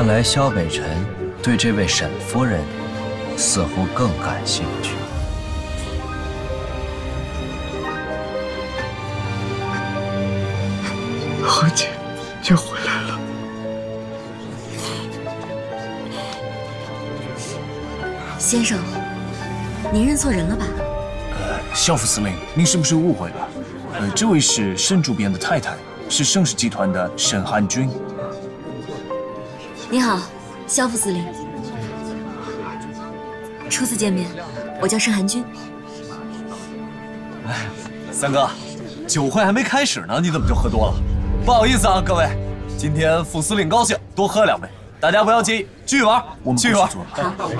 看来萧北辰对这位沈夫人似乎更感兴趣。何姐又回来了。先生，您认错人了吧？呃，萧副司令，您是不是误会了？呃，这位是沈主编的太太，是盛世集团的沈汉君。你好，肖副司令。初次见面，我叫盛寒君。哎，三哥，酒会还没开始呢，你怎么就喝多了？不好意思啊，各位，今天副司令高兴，多喝两杯，大家不要介意，继续玩，我们继续玩。好。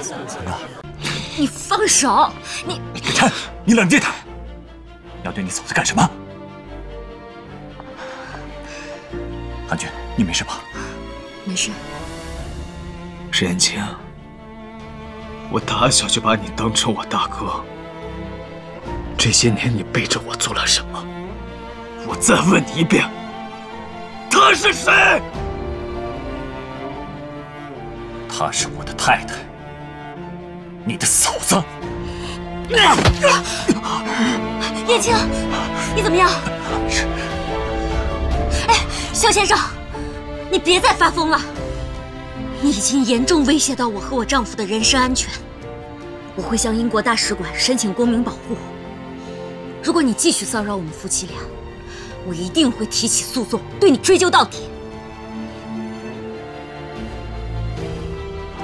三哥，你放手！你北辰，你冷静点。要对你嫂子干什么？韩君，你没事吧？没事。沈言青，我打小就把你当成我大哥。这些年你背着我做了什么？我再问你一遍，她是谁？她是我的太太，你的嫂子。燕青，你怎么样？哎，肖先生，你别再发疯了！你已经严重威胁到我和我丈夫的人身安全，我会向英国大使馆申请公民保护。如果你继续骚扰我们夫妻俩，我一定会提起诉讼，对你追究到底。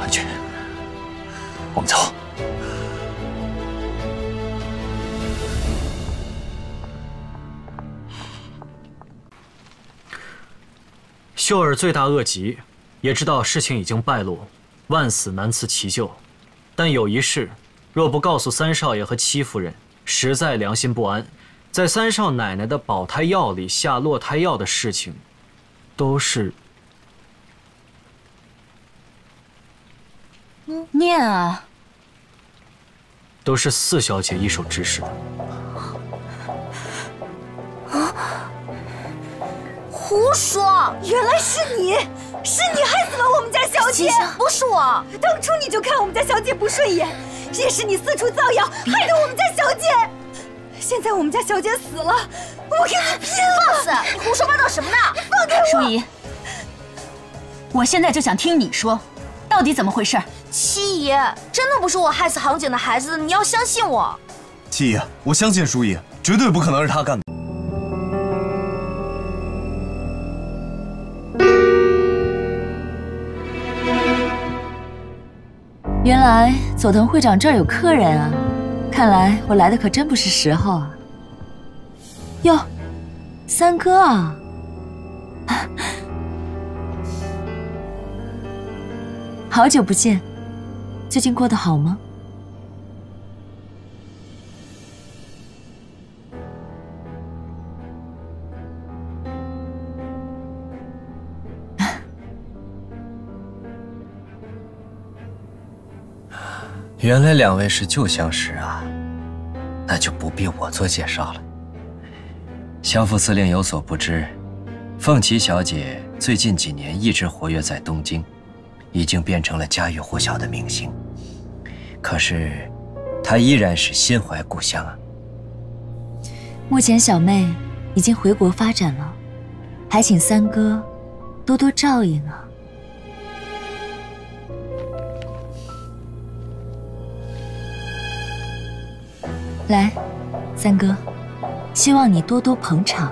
安全，我们走。秀儿罪大恶极，也知道事情已经败露，万死难辞其咎。但有一事，若不告诉三少爷和戚夫人，实在良心不安。在三少奶奶的保胎药里下落胎药的事情，都是……念啊，都是四小姐一手指使的。胡说！原来是你，是你害死了我们家小姐，不是我。当初你就看我们家小姐不顺眼，也是你四处造谣，害得我们家小姐。现在我们家小姐死了，我跟你拼了！放肆！你胡说八道什么呢？你放开我！淑仪，我现在就想听你说，到底怎么回事？七姨，真的不是我害死杭景的孩子，你要相信我。七姨，我相信淑仪，绝对不可能是她干的。原来佐藤会长这儿有客人啊，看来我来的可真不是时候啊。哟，三哥啊，好久不见，最近过得好吗？原来两位是旧相识啊，那就不必我做介绍了。萧副司令有所不知，凤琪小姐最近几年一直活跃在东京，已经变成了家喻户晓的明星。可是，她依然是心怀故乡啊。目前小妹已经回国发展了，还请三哥多多照应啊。来，三哥，希望你多多捧场。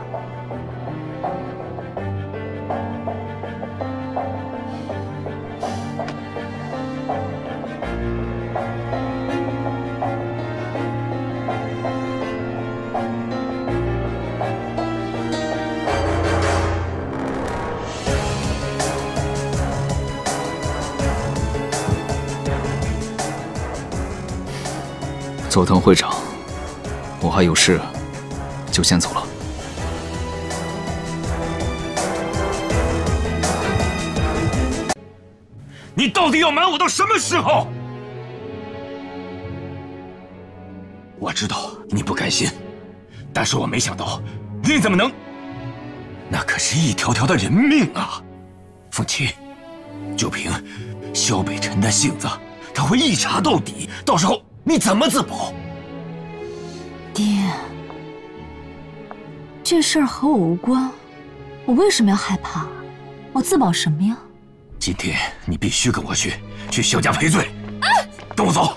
佐藤会长。我还有事，就先走了。你到底要瞒我到什么时候？我知道你不甘心，但是我没想到你怎么能……那可是一条条的人命啊！凤琪，就凭萧北辰的性子，他会一查到底，到时候你怎么自保？爹，这事儿和我无关，我为什么要害怕？我自保什么呀？今天你必须跟我去，去萧家赔罪。啊跟我走。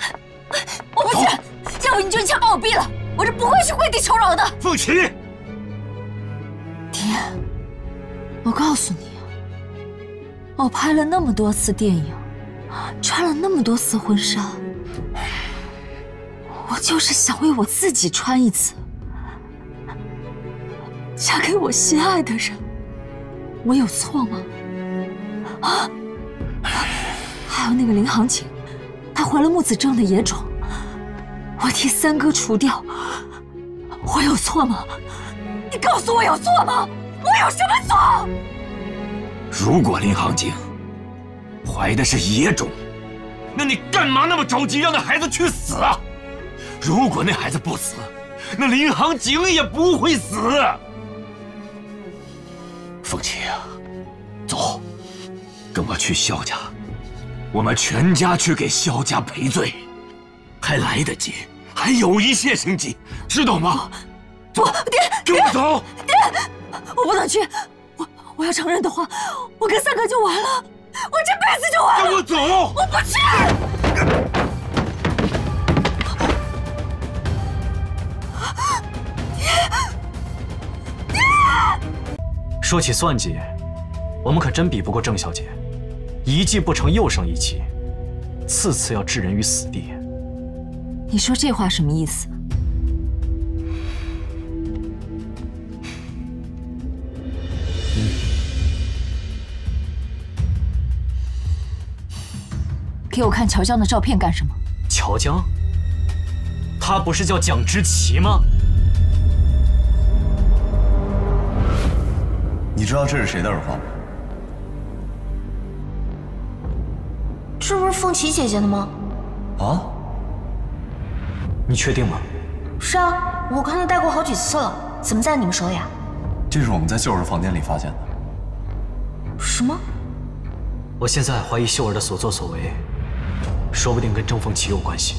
我不去，要不你就一枪把我毙了，我是不会去跪地求饶的。凤琪，爹，我告诉你，我拍了那么多次电影，穿了那么多次婚纱，我就是想为我自己穿一次，嫁给我心爱的人，我有错吗？啊！还有那个林行景，他怀了木子正的野种，我替三哥除掉，我有错吗？你告诉我有错吗？我有什么错？如果林行景怀的是野种，那你干嘛那么着急让那孩子去死啊？如果那孩子不死，那林杭景也不会死。凤琪啊，走，跟我去萧家，我们全家去给萧家赔罪，还来得及，还有一线生机，知道吗？走，爹，跟我走。爹，我不能去，我我要承认的话，我跟三哥就完了，我这辈子就完了。跟我走，我不去。说起算计，我们可真比不过郑小姐，一计不成又生一计，次次要置人于死地。你说这话什么意思？给我看乔江的照片干什么？乔江，他不是叫蒋之奇吗？你知道这是谁的耳环吗？这不是凤琪姐姐的吗？啊？你确定吗？是啊，我看她戴过好几次了，怎么在你们手里啊？这是我们在秀儿房间里发现的。什么？我现在怀疑秀儿的所作所为，说不定跟郑凤琪有关系。